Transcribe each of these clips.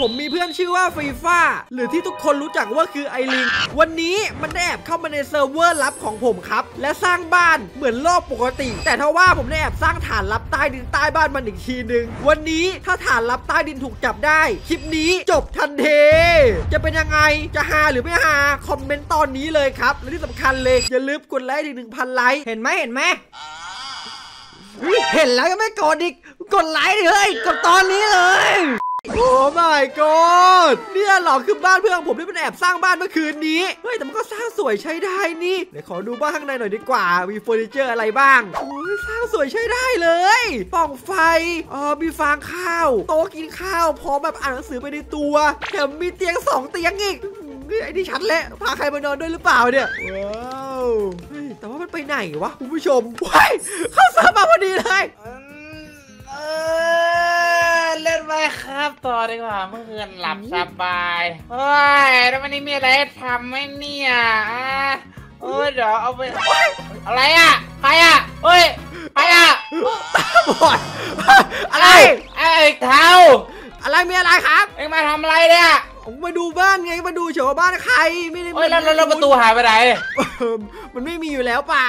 ผมมีเพื่อนชื่อว่าฟีฟ่าหรือที่ทุกคนรู้จักว่าคือไอรินวันนี้มันได้แอบเข้ามาในเซิร์ฟเวอร์ลับของผมครับ และสร้างบ้านเหมือนโลกปกติ แต่ถ้าว่าผมได้แอบสร้างฐานลับใต้ดินใต้บ้านมันอีกทีหนึ่งวันนี้ถ้าฐานลับใต้ดินถูกจับได้ คลิปนี้จบทันที จะเป็นยังไง จะฮาหรือไม่ฮา คอมเมนต์ตอนนี้เลยครับ และที่สำคัญเลย อย่าลืมกดไลค์ถึงหนึ่งพันไลค์ เห็นไหมเห็นไหมเห็นแล้วก็ไม่กดอีก กดไลค์เฮ้ยกดตอนนี้เลย โอ้ my god เนี่ยหรอคือบ้านเพื่อนของผมที่มันแอบสร้างบ้านเมื่อคืนนี้ เฮ้ย แต่มันก็สร้างสวยใช้ได้นี่เดี๋ยวขอดูบ้านข้างในหน่อยดีกว่า มีเฟอร์นิเจอร์อะไรบ้างโอ้ยสร้างสวยใช้ได้เลยป่องไฟเออมีฟางข้าว โต๊ะกินข้าว พร้อมแบบอ่านหนังสือไปในตัวแถมมีเตียงสองเตียงอีกเฮ้ยไอ้นี่ชัดแล้วพาใครมานอนด้วยหรือเปล่าเนี่ยว้าวเฮ้ยแต่ว่ามันไปไหนวะ คุณผู้ชมว้ายเข้าเซิร์ฟมาพอดีเลย อืมเออเล่นไปครั บต่อดีกว่าเมื่อคืนหลับสบายเฮ้ยแล้ววันนี้มีอะไรให้ทำไหมเนี่ยอะเออเดี๋ยวเอาไปเฮ้ยอะไรอะใครอะเฮ้ยใครอะบอดอะไรไอ้เท้าอะไรมีอะไรครับ เอ็งมาทำอะไรเนี่ยผมมาดูบ้านไงมาดูเฉยว่าบ้านใครไม่ได้เฮ้ยแล้วแล้วแล้วประตูหายไปไหนเออมันไม่มีอยู่แล้วเปล่า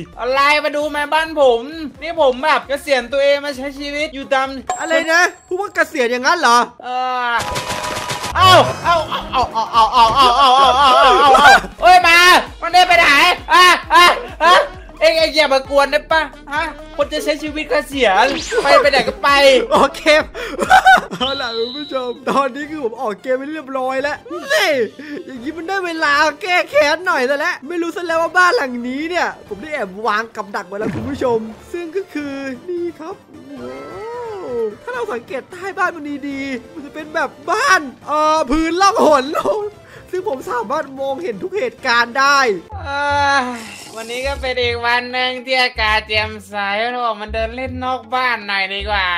อีอะไรมาดูแม่บ้านผม นี่ผมแบบเกษียณตัวเองมาใช้ชีวิตอยู่ตามอะไรนะพูดว่าเกษียณอย่างนั้นเหรอเออเอาเอาเอาเอาเอาเอาเอาเอาเอาเอาเอาเอาเอาเอ้ยมา มันได้ไปไหนอะอะอะ เอ็งเอ็งอย่ามากวนได้ปะฮะ คนจะใช้ชีวิตเกษียณไปไปไหนก็ไป โอเคเอาล่ะคุณผู้ชม ตอนนี้คือผมออกเกมไปเรียบร้อยแล้วนี่อย่างนี้มันได้เวลาแก้แค้นหน่อยแล้วไม่รู้ซะแล้วว่าบ้านหลังนี้เนี่ย ผมได้แอบวางกับดักไว้แล้วคุณผู้ชม ซึ่งก็คือนี่ครับว้าวถ้าเราสังเกตใต้บ้านมันดีๆมันจะเป็นแบบบ้านเอ่อพื้นล่องหนลง ซึ่งผมสามารถมองเห็นทุกเหตุการณ์ได้อ้ยวันนี้ก็เป็นอีกวันหนึ่งที่อากาศแจ่มใสเราออกมาเดินเล่นนอกบ้านหน่อยดีกว่า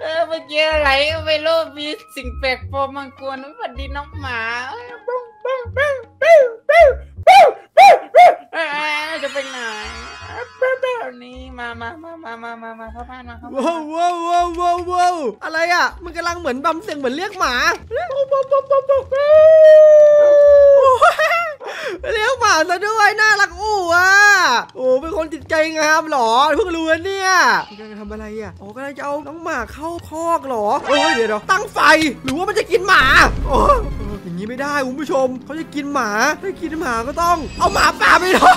เออเมื่อกี้อะไรก็ไม่รู้มีสิ่งแปลกปลอมมากวนสวัสดีน้องหมาเอ้ยบิ้วบิ้วบิ้วบิ้วบิ้วบิ้วบิ้วบิ้วเอ้ยจะไปไหนบิ้วบิ้วนี่มามามามามามามาเข้าบ้านมาเข้าบ้านว้าวว้าวว้าวว้าวว้าวอะไรอะ มันกำลังเหมือนบำเสียงเหมือนเรียกหมา เรียกหมาซะด้วยน่ารักอู้อะโอ้เป็นคนจิตใจงามเหรอเพิ่งรู้นะเนี่ยกำลังทำอะไรอะอ๋อกำลังจะเอาน้องหมาเข้าคอกเหรอเฮ้ยเดี๋ยวเดี๋ยวตั้งไฟหรือว่ามันจะกินหมาโอ้เอออย่างนี้ไม่ได้คุณผู้ชมเขาจะกินหมาถ้ากินหมาก็ต้อง เอาหมาป่าไปเนาะ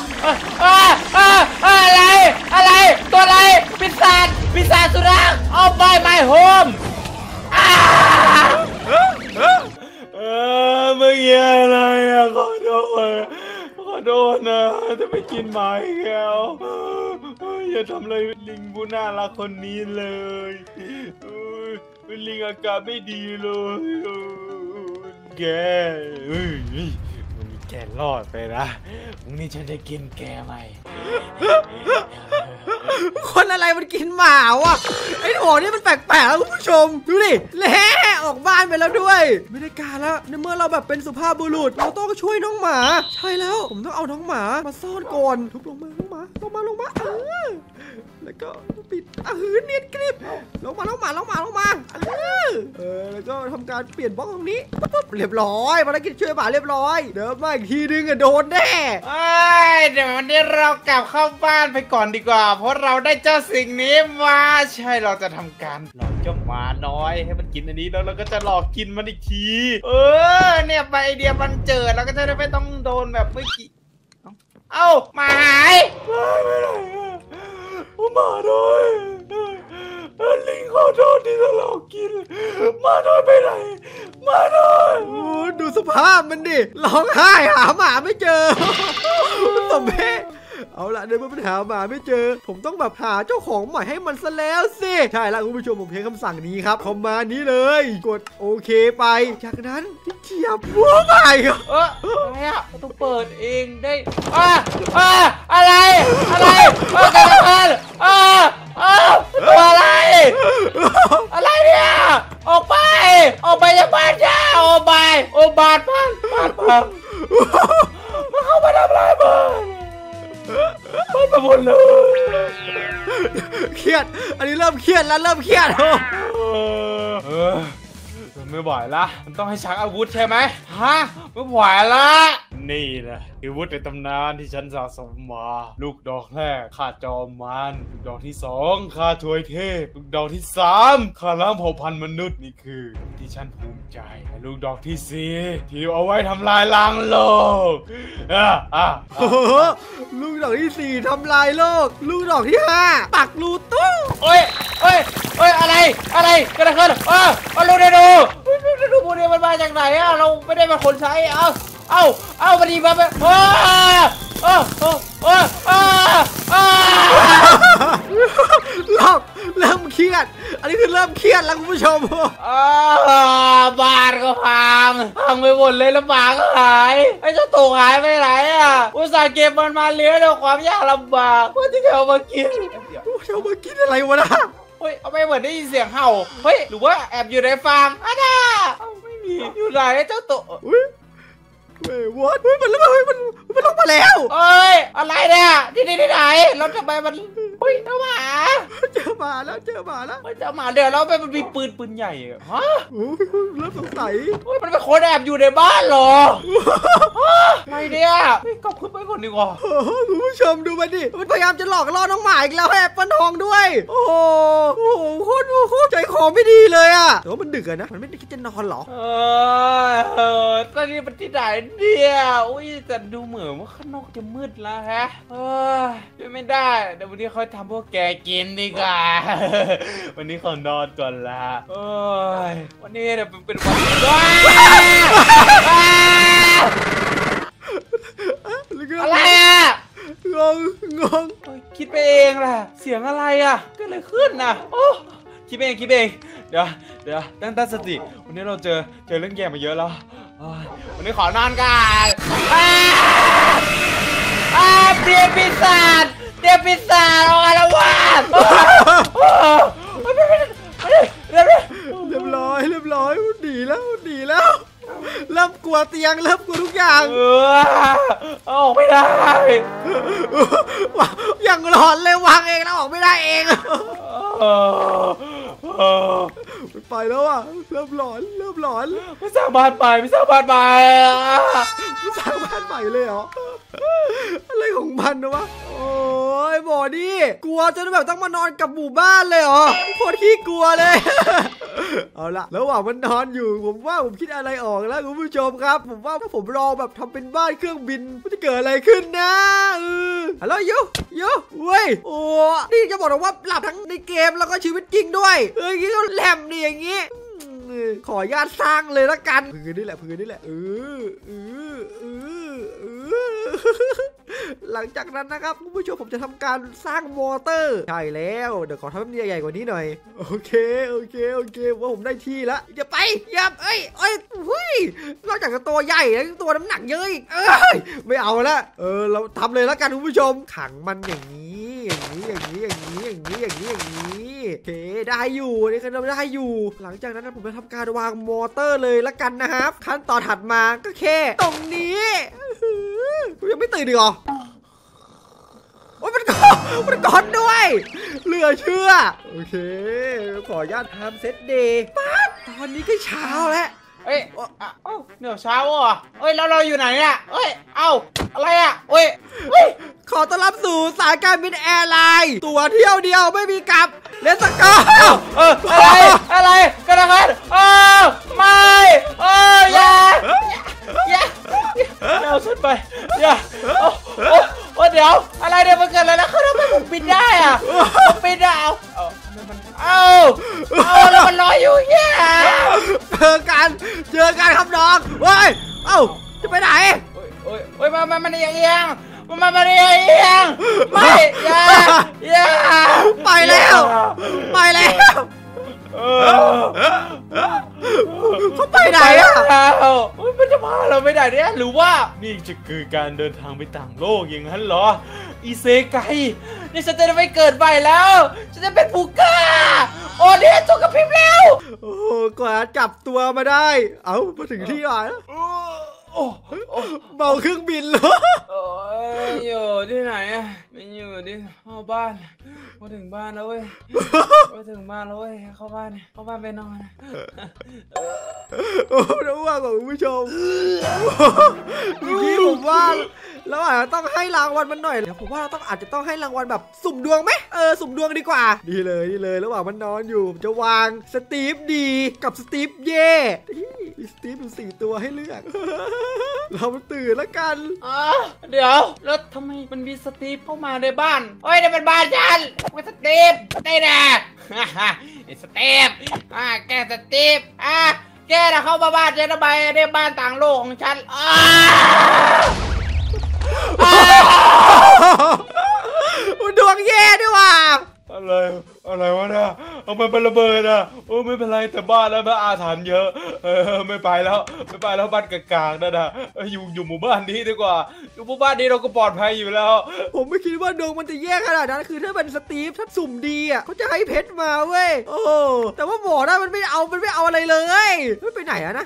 เอ้ยเอ้ยเอ้ยอะไรอะไรตัวอะไรปีศาจปีศาจสุนัขเอาไป my home เออเมื่อกี้อะไรอะขอโทษขอ โทษนะจะไปกินหมาอีกแล้วอย่าทำอะไรลิงผู้น่ารักคนนี้เลยเป็นลิงอากาศไม่ดีเลยแกเอ้ยวันนี้แกรอดไปนะวันนี้ฉันจะกินแกไหมคนอะไรมันกินหมาวะไอ้หัวนี่มันแปลกๆแล้วคุณผู้ชม ดูดิแหล่ ออกบ้านไปแล้วด้วย ไม่ได้การแล้วในเมื่อเราแบบเป็นสุภาพบุรุษ เราต้องช่วยน้องหมา ใช่แล้ว ผมต้องเอาน้องหมามาซ่อนก่อนทุบลงมาลงมาลงมาลงมาเออ แล้วก็ปิดอะหืนเนียนกริบลงมาลงมาลงมาลงมาเออเออแล้วก็ทำการเปลี่ยนบล็อกตรงนี้ปุ๊บเรียบร้อยภารกิจช่วยหมาเรียบร้อยเดี๋ยวมาอีกทีนึงอะโดนแน่เอ้เดี๋ยววันนี้เรากลับเข้าบ้านไปก่อนดีกว่า เพราะเราได้เจ้าสิ่งนี้มาใช่เราจะทำการหลอกเจ้าหมาน้อยให้มันกินอันนี้แล้วเราก็จะหลอกกินมันอีกที เออ เนี่ยไปไอเดียมันเจอเราก็จะได้ไม่ต้องโดนแบบเมื่อกี้เอ้าเอ้าหมาหายไม่ได้หมาน้อยลิงขอโทษที่เราหลอกกินหมาน้อยไปไหนหมาน้อย โอ้ดูสภาพ มันดิร้องไห้หาหมาไม่เจอสมเพชเอาละเดี๋ยวมันหาหมาไม่เจอ ผมต้องแบบหาเจ้าของใหม่ให้มันซะแล้วสิ ใช่แล้วคุณผู้ชมผมเพียงคำสั่งนี้ครับคอมมานี้เลย กดโอเคไป จากนั้นเทียบวัวใหม่เอออะไรอะต้องเปิดเองได้อะอะอะไร อะไรออกันกันอะอะตัวอะไร อะไรเนี่ย ออกไป ออกไปจากบ้านจ้าออกไปโอบาดบ้านบ้านบ้านมันเข้ามาทำลายบ้านบ้านไปหมดเลยเครียด อันนี้เริ่มเครียดแล้วเริ่มเครียดเออไม่ไหวละมันต้องให้ชักอาวุธใช่ไหมฮะไม่ไหวละ นี่แหละอาวุธในตำนานที่ฉันสะสมมา ลูกดอกแรกข้าจอมมันลูกดอกที่สองข้าถวยเทพ ลูกดอกที่สามข้าล้างเผ่าพันธุ์มนุษย์นี่คือ ที่ฉันภูมิใจและลูกดอกที่สี่ที่เอาไว้ทำลายล้างโลกอะอะโอ้โหลูกดอกที่สี่ทำลายโลก ลูกดอกที่ห้าปักรูตู้โอ้ยโอ้ยโอ้ยอะไรอะไรเกันอะไรขึ้นเออเอาลูกเดดูลูกเดดูพวกนี้มันมาจากไหนอะเราไม่ได้เป็นคนใช้เอา เอาเอามาดีมาไปเออเออเออเออเออเออลอกเริ่มเครียด อันนี้คือเริ่มเครียดแล้วคุณผู้ชมอ่าบ้านก็พังพังไปหมดเลยแล้วหมาก็หายไอ้เจ้าตัวหายไปไหนอะอุตส่าห์เก็บมันมาเลี้ยงด้วยความยากลำบากเพื่อที่จะเอามากินเจ้ามากินอะไรวะนะเฮ้ยเอาไปเหมือนได้ยินเสียงเห่าเฮ้ยหรือว่าแอบอยู่ในฟาร์มอะน่าเอ้าไม่มีอยู่ไหนไอ้เจ้าตัวอุ้ย เว้ยวอดเฮ้ยมันแล้วเฮ้ยมันมันลงมาแล้วเอ้ยอะไรเนี่ยที่นี่ที่ไหนเราทำไมมันเฮ้ยเจ้าหมาเจอหมาแล้วเจอหมาแล้วเฮ้ยเจ้าหมาเดี๋ยวเราไปมันมีปืนปืนใหญ่อะฮะโอ้ยเริ่มสงสัยเฮ้ยมันเป็นคนแอบอยู่ในบ้านเหรอฮะไม่เนี่ยเฮ้ยกลับขึ้นไปก่อนดีกว่าโอ้โหคุณผู้ชมดูมันดิมันพยายามจะหลอกล่อน้องหมาอีกแล้วแอบปันทองด้วย โอ้โหโอ้โหโคตร โคตรใจคอไม่ดีเลยอะแต่ว่ามันดึกอะนะ มันไม่ได้คิดจะนอนเหรอ เออเออตอนนี้มันที่ไหนเนี่ยอุ้ยแต่ดูเหมือนว่าข้างนอกจะมืดแล้วฮะ เออช่วยไม่ได้เดี๋ยววันนี้เขาทำพวกแกกินดีกว่า วันนี้ขอนอนก่อนละเอ้ยวันนี้เดี๋ยวเป็นวันว้าวอะไรอะงงงงเอ้ยคิดไปเองแหละเสียงอะไรอะเกิดอะไรขึ้นน่ะโอ้ คิดไปเองคิดไปเองเดี๋ยวเดี๋ยวตั้งตั้งสติวันนี้เราเจอเจอเรื่องแย่มาเยอะแล้วอ้ยวันนี้ขอนอนกันอ้าอ้าเตียงปีศาจเตียงปีศาจออกมาแล้ววะเดี๋ยวเดี๋ยเรียบร้อยเรียบร้อยหนีแล้วหนีแล้ว เริ่มกลัวเตียงเริ่มกลัวทุกอย่างเออเอาออกไม่ได้อย่างหลอนเลยวางเองแล้วออกไม่ได้เอง เออ เออ ไปแล้วอะเริ่มหลอนเริ่มหลอนไม่สร้างบ้านไปไม่สร้างบ้านไปสร้างบ้านใหม่เลยเหรออะไรของมันนะวะโอ้ยบอดี้กลัวจนแบบต้องมานอนกับหมู่บ้านเลยเหรอโคตรขี้กลัวเลยเอาละระหว่างมันนอนอยู่ ผมว่าผมคิดอะไรออกแล้วคุณผู้ชมครับ ผมว่าถ้าผมรอแบบทำเป็นบ้านเครื่องบินมันจะเกิดอะไรขึ้นนะเออฮัลโหลยูยูเว้ยโอ้นี่จะบอกนะว่าหลับทั้งในเกมแล้วก็ชีวิตจริงด้วยเอ้ยงี้ก็แหลมดีอย่างงี้ขออนุญาตสร้างเลยละกันพื้นนี่แหละพื้นนี่แหละเออเออเออเออหลังจากนั้นนะครับคุณผู้ชมผมจะทำการสร้างมอเตอร์ใช่แล้วเดี๋ยวขอทำให้มันใหญ่กว่านี้หน่อย โอเคโอเคโอเคว่าผมได้ที่แล้วอย่าไปอย่าเอ้ยเอ้ยหุ้ยนอกจากจะตัวใหญ่แล้วตัวน้ำหนักเยอะอีกเอ้ยไม่เอาละเออเราทำเลยละกันคุณผู้ชมขังมันอย่างนี้อย่างนี้อย่างนี้อย่างนี้อย่างนี้อย่างนี้อย่างนี้ เคได้อยู่นี่ก็ได้อยู่ หลังจากนั้นผมจะทำการวางมอเตอร์เลยละกันนะครับ ขั้นตอนถัดมาก็แค่ตรงนี้อื้อหือกูยังไม่ตื่นอีกเหรอโอ้ยมันกอนมันกอดด้วยเหลือเชื่อ โอเค ขออนุญาตทำ set day แป๊บตอนนี้ก็เช้าแล้ว เอ้ยอะเอ้าเดี๋ยวเช้าอะเอ้ยแล้วเราอยู่ไหนเนี่ยเอ้ย เอ้า อะไรอะเอ้ยเฮ้ย ขอต้อนรับสู่สายการบิน airline ตั๋วเที่ยวเดียวไม่มีกลับ let's go เอออะไร อะไรกันนะครับเออไม่เอออย่าอย่าอย่าเอาฉันไปอย่าโอ้โอ้โอ้เดี๋ยว อะไรเนี่ยมันเกิดอะไรแล้วเขาทำไมผมบินได้อะผมบินได้เอาเอาทำไมมันเอาเอาแล้วมันลอยอยู่แย่ เจอกัน เจอกันครับน้องเฮ้ย เอ้า จะไปไหน โอ้ยโอ้ยโอ้ยมันมันมันเอียงเอียงมันมันมันเอียงเอียงไม่อย่าอย่าไปแล้ว ไปแล้ว เออเขาไปไหนอะแล้วโอ้ยมันจะพาเราไปไหนเนี่ยหรือว่านี่จะคือการเดินทางไปต่างโลกอย่างนั้นเหรอ อีเซไก นี่ฉันจะได้ไปเกิดใหม่แล้ว ฉันจะเป็นผู้กล้า โอ้เนี่ยจกกระพริบแล้ว โอ้โหกว่าจะจับตัวมาได้ เอ้ามาถึงที่หน่อยแล้วโโอ้โอ้เมาเครื่องบินเหรอโอ้ยอยู่ที่ไหนอะไม่อยู่ที่เข้าบ้านมาถึงบ้านแล้วเว้ยมาถึงบ้านแล้วเว้ยเข้าบ้านเข้าบ้านไปนอนโอ้ระว่างกว่าคุณผู้ชมอย่างนี้ผมว่าเราอาจจะต้องให้รางวัลมันหน่อยเดี๋ยวผมว่าเราต้องอาจจะต้องให้รางวัลแบบสุ่มดวงไหมเออสุ่มดวงดีกว่าดีเลยดีเลยระหว่างมันนอนอยู่ผมจะวางสตีฟดีกับสตีฟเย่มีสตีฟอยู่สี่ตัวให้เลือก เรามาตื่นแล้วกันอ๋อเดี๋ยวแล้วทำไมมันมีสตีฟเข้ามาในบ้านเฮ้ยนี่เป็นบ้านฉันเป็นสตีฟนี่นะสตีฟอ่าแกสตีฟอ่าแกนะเข้ามาบ้านฉันทำไมในบ้านต่างโลกของฉันอ้าดวงแย่ด้วยว่ะอะไร อะไรวะเนี่ย เอามันเป็นระเบิดอะโอ้ไม่เป็นไรแต่บ้านแล้วมันอาถรรพ์เยอะ เออไม่ไปแล้วไม่ไปแล้วบ้านกลางๆนั่นนะเอออยู่อยู่หมู่บ้านนี้ดีกว่า อยู่หมู่บ้านนี้เราก็ปลอดภัยอยู่แล้ว ผมไม่คิดว่าดวงมันจะแย่ขนาดนั้นคือถ้าเป็นสตีฟถ้าสุ่มดีอะเขาจะให้เพชรมาเว้ยโอ้แต่ว่าหมอนะมันไม่เอามันไม่เอาอะไรเลยมันไปไหนอะนะ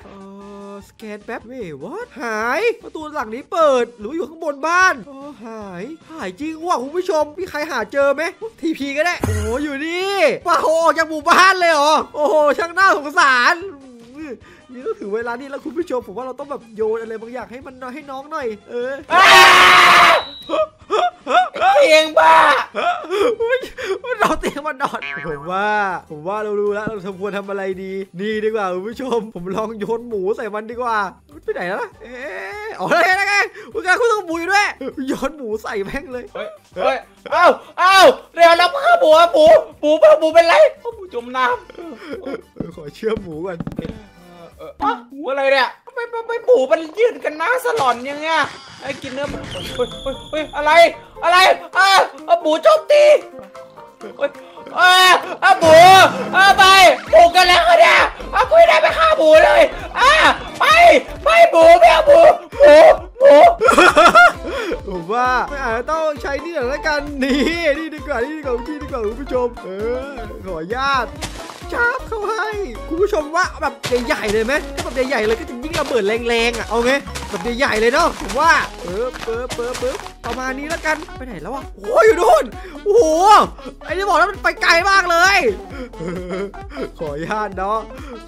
สแกนแป๊บเว้ยวอดหาย ประตูหลังนี้เปิด หรืออยู่ข้างบนบ้านโอ้หาย หายจริงว่ะคุณผู้ชมมีใครหาเจอไหมทีพีก็ได้ โอ้โหอยู่นี่ว้าวออกจากหมู่บ้านเลยเหรอ โอ้โหช่างน่าสงสารนี่ก็ถึงเวลานี้แล้วคุณผู้ชมผมว่าเราต้องแบบโยนอะไรบางอย่างให้มันให้น้องหน่อย เออ เตียงบ้าเราเตียงมันนอนผมว่าผมว่าเรารู้แล้วเราทำควรทำอะไรดีนี่ดีกว่าคุณผู้ชม ผมลองโยนหมูใส่มันดีกว่ามันไปไหนแล้วล่ะเอ๊ะอ๋ออะไรนะไงคุณการคุณต้องหมูอยู่ด้วยโยนหมูใส่แม่งเลยเฮ้ยเฮ้ยเอ้าเอ้าเดี๋ยวเราข้าบัวปูปูปูปูเป็นไรปูจมน้ำเออขอเชื่อหมูก่อนเออเอออะหูอะไรเนี่ยทำไมทำไมหมูมันยืดกันน้าสลอนอย่างเงี้ยไอ้กินเนื้อมันเฮ้ยเฮ้ยเฮ้ยอะไร อะไรอะอะหมูโจมตีเฮ้ยอะอะหมูอะไปหมูกันแล้วเนี่ยอะกูไม่ได้ไปฆ่าหมูเลยอะไปไปหมูไม่เอาหมูหมูหมูผมว่าไม่อาจจะต้องใช้นี่หน่อยละกันนี่นี่ดีกว่านี่ดีกว่าพี่ดีกว่าคุณผู้ชมเออขออนุญาต จับเขาให้คุณผู้ชมว่าแบบใหญ่ๆเลยไหมถ้าแบบใหญ่ๆเลยก็จะยิ่งระเบิดแรงๆอะเอาไหมแบบใหญ่ๆเลยเนาะผมว่าเออเปิบเปิบเปิบประมาณนี้แล้วกันไปไหนแล้ววะโอ้ยอยู่นู่นโอ้โหไอ้นี่บอกแล้วมันไปไกลมากเลย ขออนุญาตเนาะ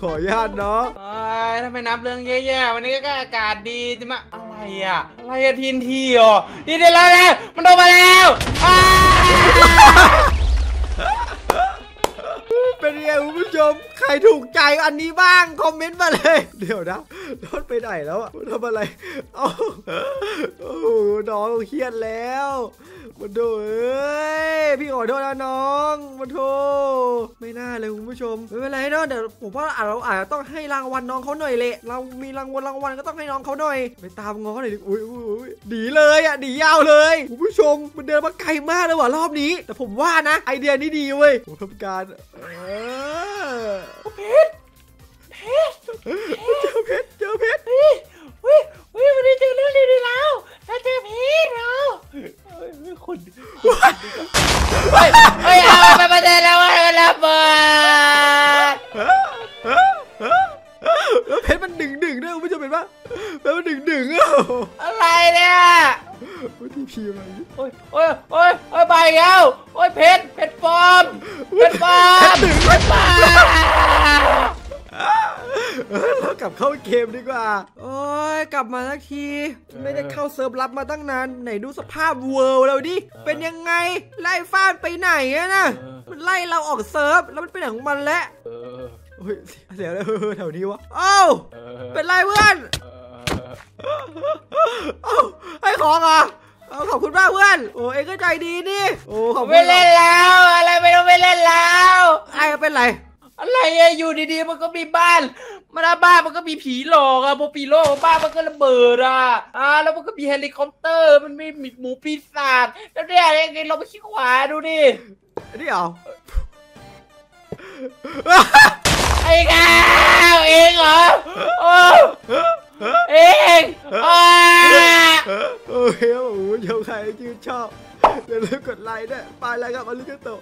ขออนุญาตเนาะไอ้ยถ้าไมนับเรื่องแย่ๆวันนี้ก็อากาศดีจะมาอะไรอะอะไรอะทีนทีเหรอทีเดียวแล้วนะมันโดนมาแล้วอ้า เป็นยังไงคุณผู้ชม ใครถูกใจอันนี้บ้าง คอมเมนต์มาเลย เดี๋ยวนะรถไปไหนแล้วอะทำอะไร เอ้าโอ้โหน้องเครียดแล้วมาโดเอ้ยพี่ขอโทษนะน้องมาโทไม่น่าเลยคุณผู้ชมไม่เป็นไรเนาะเดี๋ยวผมว่าเราอาจจะต้องให้รางวัลน้องเขาหน่อยเละเรามีรางวัลรางวัลก็ต้องให้น้องเขาหน่อย ไปตามง้อหน่อยดิอุ้ยอุ้ยอุ้ยดีเลยอะดียาวเลยคุณผู้ชมมันเดินมาไกลมากเลยว่ะรอบนี้ แต่ผมว่านะ ไอเดียนี้ดีเว้ยผมทำการเออเพชรเพชรเจอเพชรเจอเพชร ย เออเรากลับเข้าเกมดีกว่า โอ้ยกลับมาสักที ไม่ได้เข้าเซิร์ฟลับมาตั้งนาน ไหนดูสภาพ world เราดิ เป็นยังไง ไล่ฟ้านไปไหนอะนะมันไล่เราออกเซิร์ฟแล้วมันไปไหนของมันแล้วเออเฮ้ยเสียแล้วแถวนี้วะเอ้าเออเป็นไรเพื่อนเอ้าให้ของเหรอะเอาขอบคุณมากเพื่อน โอ้เอ็งก็ใจดีนี่ โอ้ขอบคุณ ไม่เล่นแล้ว อะไรไม่ต้องไม่เล่นแล้ว ไอ้เป็นไร อะไรอะอยู่ดีๆมันก็มีบ้านมาหน้าบ้านมันก็มีผีหลอกอะพอผีหลอกบ้านมันก็ระเบิดอะอ่าแล้วมันก็มีเฮลิคอปเตอร์ มันมีหมูปีศาจแล้วเนี่ยเองเราไปขี้ขวาดูดิอันนี้เหรอไอ้ก้าวเองเหรอโอ้เองอ่าโอเคครับผมผู้ชมใครที่ชอบอย่าลืมกดไลค์ด้วยไปแล้วครับอลิกาโตะ